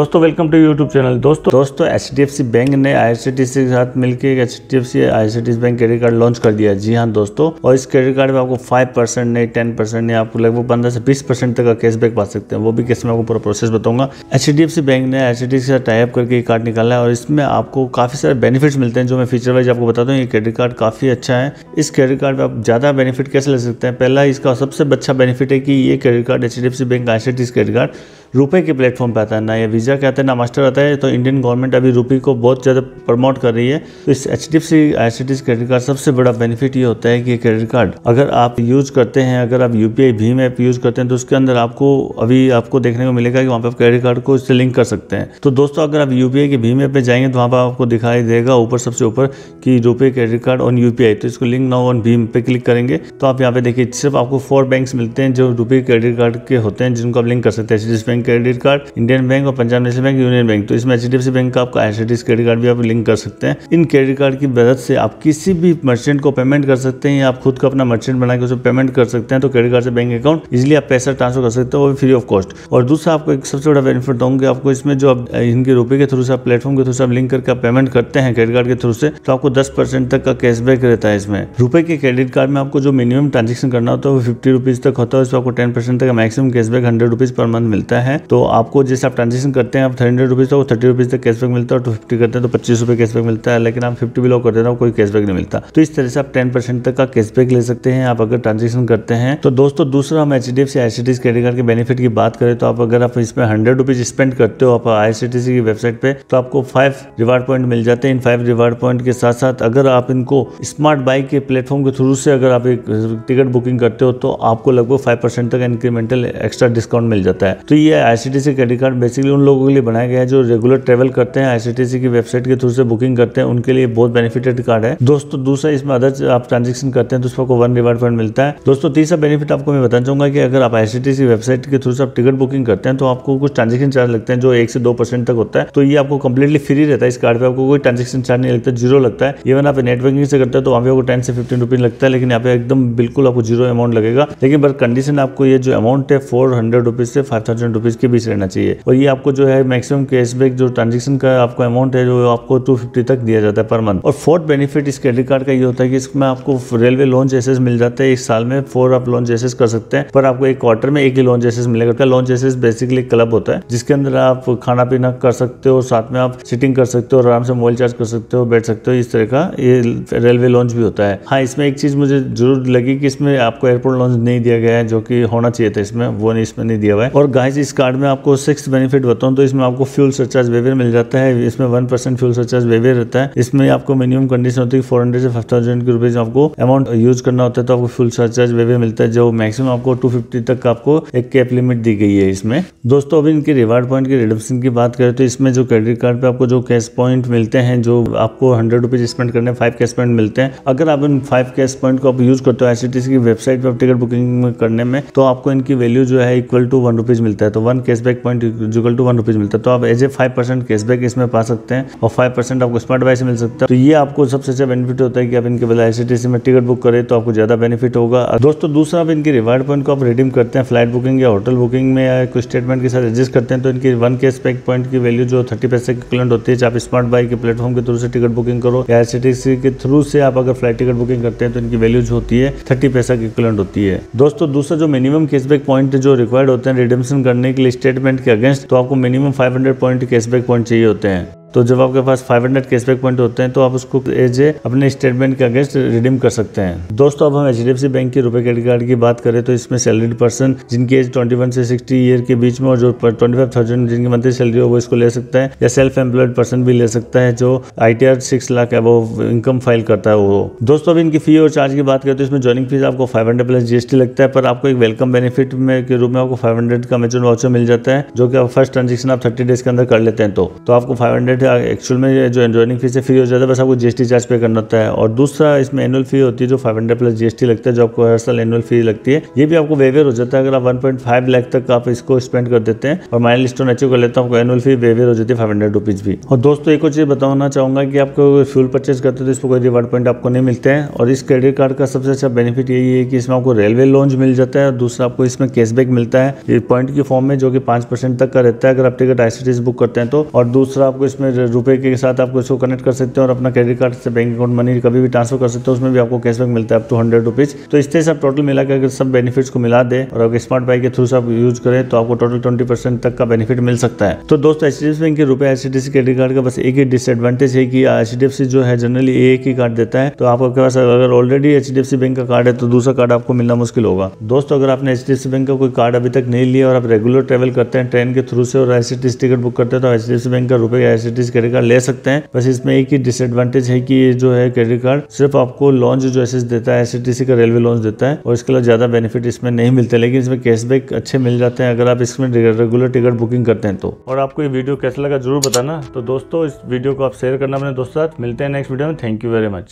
दोस्तों welcome to YouTube channel दोस्तों दोस्तों H D F C bank ने आई के साथ मिलकर H D F C I bank credit card launch कर दिया। जी हाँ दोस्तों, और इस क्रेडिट कार्ड में आपको फाइव परसेंट नहीं टेन परसेंट नहीं आपको लगभग पंद्रह से बीस परसेंट तक का कैशबैक पा सकते हैं। वो भी कैसे मैं आपको पूरा प्रोसेस बताऊँगा। H D F C bank ने एच डी से टाइप करके ये कार्ड निकाला है और इसमें आपको काफ़ी सारे बेनिफिट्स मिलते हैं, जो मैं फीचर वाइज आपको बताता हूँ। ये क्रेडिट कार्ड काफ़ी अच्छा है। इस क्रेडिट कार्ड में आप ज़्यादा बेनिफिट कैसे ले सकते हैं? पहला, इसका सबसे अच्छा बेनिफिट है कि ये credit card H D F C bank I C credit card रुपए के प्लेटफॉर्म पे आता है, ना ये वीज़ा के आता है, ना मास्टर आता है तो इंडियन गवर्नमेंट अभी रुपये को बहुत ज़्यादा प्रमोट कर रही है। तो इस H D F C I C credit card सबसे बड़ा बेनिफिट ये होता है कि क्रेडिट कार्ड अगर आप यूज़ करते हैं, अगर आप यूपीआई भीम ऐप यूज़ करते हैं तो उसके अंदर आपको, अभी आपको देखने को मिलेगा कि वहाँ पर आप क्रेडिट कार्ड को इससे लिंक कर सकते हैं। तो दोस्तों, अगर आप यूपीआई के भीम ऐप में जाएँगे तो वहाँ पर आपको दिखाई देगा ऊपर, सबसे ऊपर, कि रुपये क्रेडिट कार्ड ऑन यूपीआई तो इसको लिंक नाउ ऑन भीम पे क्लिक करेंगे। तो आप यहाँ पे देखिए, सिर्फ़ आपको फोर बैंक्स मिलते हैं जो रुपये क्रेडिट कार्ड के होते हैं, जिनको आप लिंक कर सकते हैं H bank credit card Indian bank और Punjab national bank union bank तो इसमें एच बैंक का आपका एच क्रेडिट कार्ड भी आप लिंक कर सकते हैं। इन क्रेडिट कार्ड की मदद से आप किसी भी मर्चेंट को पेमेंट कर सकते हैं या आप खुद का अपना मर्चेंट बना के उसे पेमेंट कर सकते हैं तो क्रेडिट कार्ड से बैंक अकाउंट इजिली आप पैसा ट्रांसफ़र कर सकते हो, वो फ्री ऑफ़ कॉस्ट और दूसरा आपको एक सबसे बड़ा बेनिफिट दूँगे आपको इसमें जो आप इनके रुपए के थ्रू से आप प्लेटफॉर्म के थ्रू से आप लिंक करके आप पेमेंट करते हैं क्रेडिट कार्ड के थ्रू से तो आपको दस परसेंट तक का कैशबैक रहता है इसमें। रुपए के क्रेडिट कार्ड में आपको जो मिनिमम ट्रांजेक्शन करना होता है वो फिफ्टी रुपीज़ तक होता है उसमें आपको टेन परसेंट तक maximum cashback hundred rupees per month मिलता है। तो आपको जैसे आप ट्रांजेक्शन करते हैं, आप हंड्रेड रुपीज़ तो थर्टी रुपीज़ तक कैशबैक मिलता है टू फिफ्टी करते हैं तो पच्चीस रुपये कैशबैक मिलता है, लेकिन आप फिफ्टी बिलो करते हैं कोई कैशबैक नहीं मिलता। तो इस तरह से आप टेन परसेंट तक का कैशबैक ले सकते हैं, आप अगर ट्रांजेक्शन करते हैं। तो दोस्तों, दूसरा हम H D F C I C T credit card के बेनिफिट की बात करें तो आप अगर आप इसमें हंड्रेड रुपीज़ स्पेंड करते हो, आप आई सी टी सी की वेबसाइट पे तो आपको फाइव रिवार्ड पॉइंट मिल जाते हैं। इन फाइव रिवार्ड पॉइंट के साथ साथ अगर आप इनको स्मार्ट बाइक के प्लेटफॉर्म के थ्रू से अगर आप एक टिकट बुकिंग करते हो तो आपको लगभग फाइव परसेंट तक इंक्रीमेंटल एक्स्ट्रा डिस्काउंट मिल जाता है। तो ये I C T C credit card basically उन लोगों के लिए बनाया गया है जो रेगुलर ट्रेवल करते हैं आईसीटीसी की वेबसाइट के थ्रू से बुकिंग करते हैं, उनके लिए बहुत बेनिफिटेड कार्ड है। दोस्तों, दूसरा इसमें अदर आप ट्रांजेक्शन करते हैं तो उसको वन रिवार्ड पॉइंट मिलता है। दोस्तों, तीसरा बेनिफिट आपको मैं बताना चाहूँगा कि अगर आप आईसीटीसी वेबसाइट के थ्रू से आप टिकट बुकिंग करते हैं तो आपको कुछ ट्रांजेक्शन चार्ज लगते हैं जो एक से दो परसेंट तक होता है। तो ये आपको कंप्लीटली फ्री रहता है इस कार्ड पे, आपको कोई ट्रांजेक्शन चार्ज नहीं लगता ज़ीरो लगता है। इवन आप नेटवर्किंग से करते हैं तो वहाँ पे आपको टेन से फिफ्टीन रुपीज़ लगता है, लेकिन यहाँ पे एकदम बिल्कुल आपको ज़ीरो अमाउंट लगेगा। लेकिन बट कंडीशन आपको ये जो अमाउंट है फोर हंड्रेड रुपीज़ से फाइव थाउज़ेंड रुपीज़ के बीच रहना चाहिए। और ये आपको जो है मैक्सिमम कैशबैक जो ट्रांजेक्शन का आपको अमाउंट है, जो आपको टू फिफ्टी तक दिया जाता है पर मंथ और फोर्थ बेनिफिट इस क्रेडिट कार्ड का ये होता है कि इसमें आपको रेलवे लोन जेसेस मिल जाता है एक साल में। फोर आप लोन जेसेस कर सकते हैं, पर आपको एक क्वार्टर में एक ही लोन जेसेस मिलेगा। लोन जेसेस बेसिकली क्लब होता है, जिसके अंदर आप खाना पीना कर सकते हो, साथ में आप सिटिंग कर सकते हो, आराम से मोबाइल चार्ज कर सकते हो, बैठ सकते हो, इस तरह का ये रेलवे लॉन्च भी होता है। हाँ इसमें एक चीज़ मुझे ज़रूर लगी कि इसमें आपको एयरपोर्ट लॉन्च नहीं दिया गया है, जो कि होना चाहिए था इसमें, वो नहीं, इसमें नहीं दिया हुआ है। और गाइस इस कार्ड में आपको सिक्स बेनिफिट बताऊँ तो इसमें आपको फ्यूल सरचार्ज वेवर मिल जाता है। इसमें one percent fuel surcharge waiver रहता है। इसमें आपको मिनिमम कंडीशन होती है फोर हंड्रेड से फाइव थाउज़ेंड के रुपीज़ आपको अमाउंट यूज़ करना होता है तो आपको फुल सरचार्ज वेवे मिलता है, जो मैक्सिमम आपको टू फिफ्टी तक आपको एक कैप लिमिट दी गई है इसमें। दोस्तों, अभी इनके रिवार्ड पॉइंट की रिडम्शन की बात करें तो इसमें जो क्रेडिट कार्ड पे आपको जो कैश पॉइंट मिलते हैं, जो आपको हंड्रेड रुपीज़ स्पेंड करने फाइव कैश पॉइंट मिलते हैं, अगर आप इन फाइव कैश पॉइंट को आप यूज़ करते हो एस की वेबसाइट पर टिकट बुकिंग करने में तो आपको इनकी वैल्यू जो है इक्वल टू वन रुपीज़ मिलता है। तो one cashback point equal to one rupees मिलता है। तो आप as a five percent cashback इसमें पा सकते हैं और फाइव परसेंट आपको स्मार्ट बाई से मिल सकता है। तो ये आपको सबसे अच्छा बेनिफिट होता है कि आप इनके बदले आई में टिकट बुक करें तो आपको ज़्यादा बेनिफिट होगा। दोस्तों, दूसरा, आप इनके रिवार्ड पॉइंट को आप रिडीम करते हैं फ़्लाइट बुकिंग या होटल बुकिंग में या कोई स्टेटमेंट के साथ एडजस्ट करते हैं तो इनकी वन के स्पेक पॉइंट की वैल्यू जो थर्टी पैसे की इक्वलेंट होती है आप स्मार्ट बाई के प्लेटफॉर्म के थ्रू से टिकट बुकिंग करो या आई के थ्रू से आप अगर फ़्लाइट टिकट बुकिंग करते हैं तो इनकी वैल्यू जो होती है थर्टी पैसा की क्लेंट होती है। दोस्तों, दूसरा जो मिनिमम कैशबैक पॉइंट जो रिक्वायर्ड होते हैं रिडम्शन करने के लिए स्टेटमेंट के अगेंस्ट तो आपको minimum five point cashback point चाहिए होते हैं। तो जब आपके पास 500 कैशबैक पॉइंट होते हैं तो आप उसको एज ए अपने स्टेटमेंट के अगेंस्ट रिडीम कर सकते हैं। दोस्तों अब हम एच बैंक के रुपए क्रेडिट कार्ड की बात करें तो इसमें सैलरीड पर्सन जिनकी एज 21 से 60 ईयर के बीच में और जो 25,000 जिनकी मंथली सैलरी हो वो इसको ले सकते हैं। या सेल्फ एम्प्लॉयड पर्सन भी ले सकता है जो I T R six lakh अब इनकम फ़ाइल करता है वो। दोस्तों अब इनकी फ़ी और चार्ज की बात करें तो इसमें ज्वाइनिंग फ़ीस आपको 500 प्लस जीएसटी लगता है पर आपको एक वेलकम बेनिफिट में के रूप में आपको 500 का मेचोर वाउचर मिल जाता है जो कि आप फ़र्स्ट ट्रांजेक्शन आप 30 डेज़ के अंदर कर लेते हैं तो, तो आपको फाइव बट एक्चुअल में जो एंजॉइनिंग फ़ीस है फ्री हो जाता है, बस आपको जीएसटी चार्ज पे करना होता है। और दूसरा, इसमें एनुअल फ़ी होती है जो फाइव हंड्रेड प्लस जीएसटी लगता है, जो आपको हर साल एनुअल फ़ी लगती है। ये भी आपको वेवेयर हो जाता है, अगर आप वन पॉइंट फाइव लाख तक आप इसको स्पेंड कर देते हैं। और माइल स्टोन अचीव कर लेते हैं, आपको एनुअल फ़ी वेवेयर हो जाती है फाइव हंड्रेड रुपीज़ भी। और दोस्तों, एक और चीज़ बताना चाहूँगा कि आपको फ्यूल परचेज करते तो इसको कोई रिवार्ड पॉइंट आपको नहीं मिलते हैं। और इस क्रेडिट कार्ड का सबसे अच्छा बेनिफिट यही है कि इसमें आपको रेलवे लॉन्च मिल जाता है। और दूसरा, आपको इसमें कैशबैक मिलता है। पॉइंट के फॉर्म में जो कि पाँच परसेंट तक का रहता है, अगर आप टिकट आई बुक करते हैं तो। और दूसरा, आपको इसमें रुपए के साथ आपको इसको कनेक्ट कर सकते हैं और अपना क्रेडिट कार्ड से बैंक अकाउंट मनी कभी भी ट्रांसफ़र कर सकते हो, उसमें भी आपको कैशबैक मिलता है अप टू हंड्रेड रुपीज़ तो इस तरह से आप टोटल मिला के अगर सब बेनिफिट्स को मिला दे और अगर स्मार्ट बाई के थ्रू से आप यूज़ करें तो आपको टोटल ट्वेंटी परसेंट तक का बेनिफिट मिल सकता है. तो दोस्तों एच डी बैंक के रुपए एच डी क्रेडिट कार्ड का बस एक ही डिसएडवांटेज है कि एच डी एफ़ सी जो है जनरली एक ही कार्ड देता है. तो आपके पास अगर already H D F C bank का कार्ड है तो दूसरा कार्ड आपको मिलना मुश्किल होगा. दोस्तों, अगर आपने एच बैंक का कोई कार्ड अभी तक नहीं लिया और आप रेगुलर ट्रेवल करते हैं ट्रेन के थ्रू से और एच टिकट बुक करते हैं तो एच बैंक का रुपए एच क्रेडिट कार्ड ले सकते हैं। बस इसमें एक ही डिसएडवांटेज है कि ये जो है क्रेडिट कार्ड सिर्फ़ आपको लॉन्च जो एस देता है एस का रेलवे लॉन्च देता है और इसके अलावा ज़्यादा बेनिफिट इसमें नहीं मिलते। लेकिन इसमें कैशबैक अच्छे मिल जाते हैं अगर आप इसमें रेगुलर टिकट बुकिंग करते हैं तो। और आपको ये वीडियो कैसा लगा ज़रूर बताना। तो दोस्तों, इस वीडियो को आप शेयर करना अपने दोस्तों साथ। मिलते हैं नेक्स्ट वीडियो में। Thank you very much